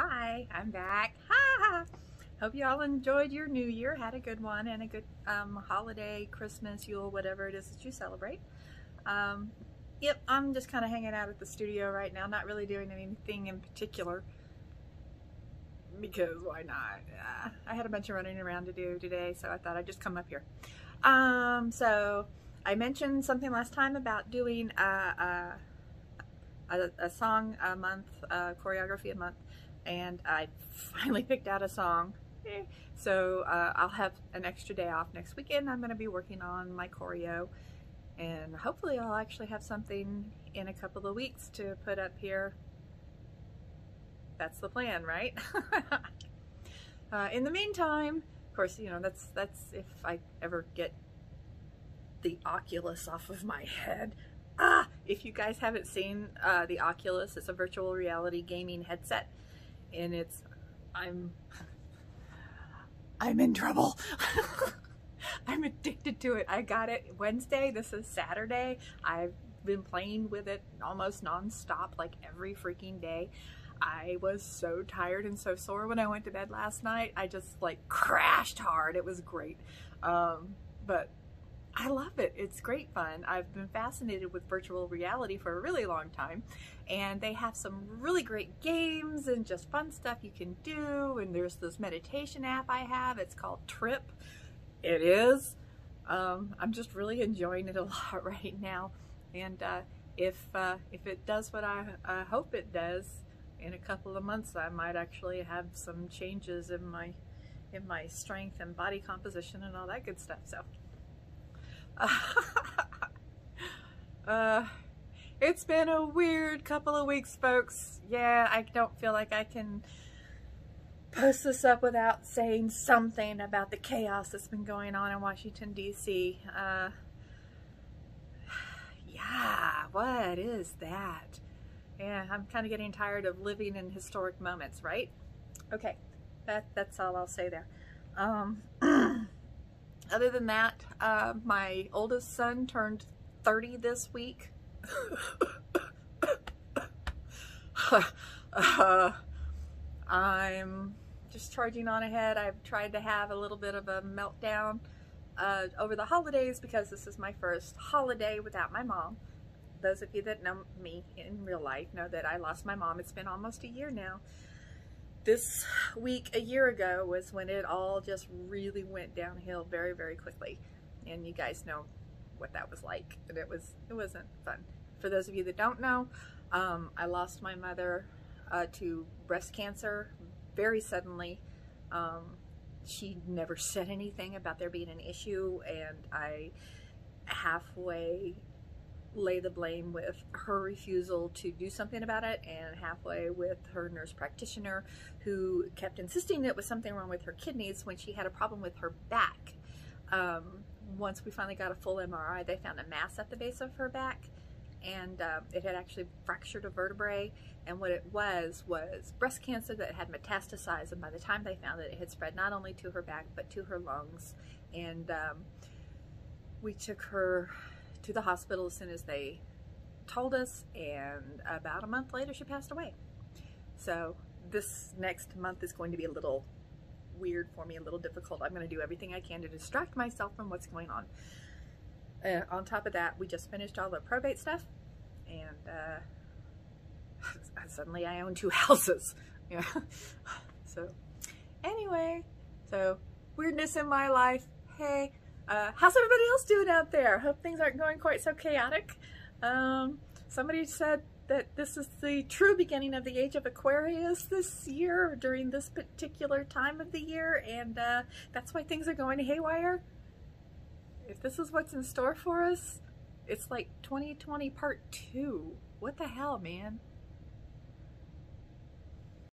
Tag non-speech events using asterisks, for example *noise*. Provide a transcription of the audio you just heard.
Hi, I'm back. Ha! Hope you all enjoyed your new year, had a good one, and a good um, holiday, Christmas, Yule, whatever it is that you celebrate. Um, yep, I'm just kind of hanging out at the studio right now, not really doing anything in particular. Because why not? Uh, I had a bunch of running around to do today, so I thought I'd just come up here. Um, so, I mentioned something last time about doing a, a, a, a song a month, a choreography a month, and I finally *laughs* picked out a song. So uh, I'll have an extra day off next weekend. I'm going to be working on my choreo and hopefully I'll actually have something in a couple of weeks to put up here. That's the plan, right? *laughs* uh, in the meantime, of course, you know, that's, that's if I ever get the Oculus off of my head. Ah, if you guys haven't seen uh, the Oculus, it's a virtual reality gaming headset and it's, I'm, I'm in trouble. *laughs* I'm addicted to it. I got it Wednesday. This is Saturday. I've been playing with it almost nonstop, like every freaking day. I was so tired and so sore when I went to bed last night. I just like crashed hard. It was great. Um, but I love it. It's great fun. I've been fascinated with virtual reality for a really long time and they have some really great games and just fun stuff you can do and there's this meditation app I have. It's called TRIPP. It is. Um, I'm just really enjoying it a *laughs* lot right now and uh, if, uh, if it does what I, I hope it does in a couple of months I might actually have some changes in my in my strength and body composition and all that good stuff. So *laughs* uh, it's been a weird couple of weeks, folks. Yeah, I don't feel like I can post this up without saying something about the chaos that's been going on in Washington, D.C. Uh, *sighs* yeah, what is that? Yeah, I'm kind of getting tired of living in historic moments, right? Okay, that, that's all I'll say there. Um, *clears throat* other than that, uh, my oldest son turned 30 this week. *laughs* uh, I'm just charging on ahead. I've tried to have a little bit of a meltdown uh, over the holidays because this is my first holiday without my mom. Those of you that know me in real life know that I lost my mom. It's been almost a year now this week a year ago was when it all just really went downhill very very quickly. And you guys know what that was like. And it was it wasn't fun. For those of you that don't know um, I lost my mother uh, to breast cancer very suddenly. Um, she never said anything about there being an issue. And I halfway lay the blame with her refusal to do something about it and halfway with her nurse practitioner who kept insisting it was something wrong with her kidneys when she had a problem with her back. Um, once we finally got a full MRI, they found a mass at the base of her back and uh, it had actually fractured a vertebrae and what it was was breast cancer that had metastasized and by the time they found it it had spread not only to her back but to her lungs and um, we took her to the hospital as soon as they told us and about a month later she passed away. So this next month is going to be a little weird for me, a little difficult. I'm going to do everything I can to distract myself from what's going on. Uh, on top of that, we just finished all the probate stuff and uh, *laughs* suddenly I own two *laughs* houses. Yeah. *laughs* so anyway, so weirdness in my life. Hey, uh, how's everybody else doing out there? Hope things aren't going quite so chaotic. Um, somebody said that this is the true beginning of the age of Aquarius this year, during this particular time of the year, and uh, that's why things are going haywire. If this is what's in store for us, it's like 2020 part two. What the hell, man?